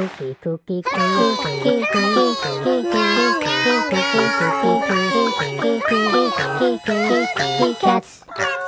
Cookie, cookie, cookie, cookie, cookie, cookie, kitty, kitty, kitty cats.